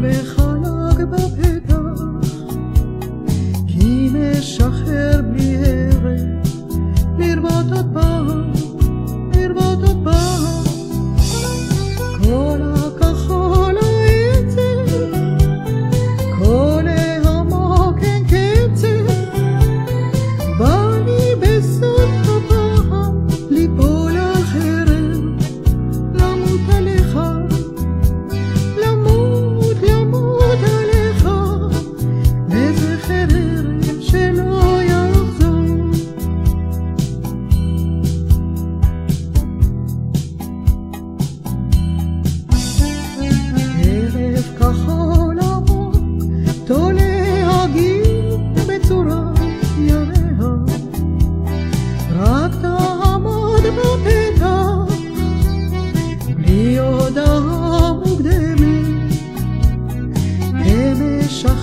weg. deixar.